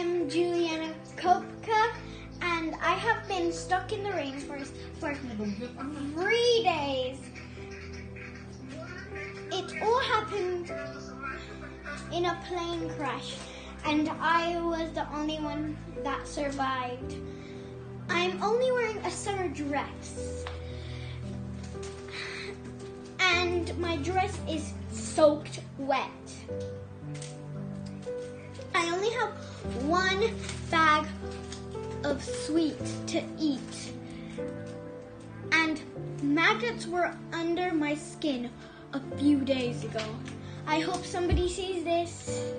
Juliana Koepcke, and I have been stuck in the rainforest for three days. It all happened in a plane crash, and I was the only one that survived. I'm only wearing a summer dress, and my dress is soaked wet. Have one bag of sweets to eat. And maggots were under my skin a few days ago. I hope somebody sees this.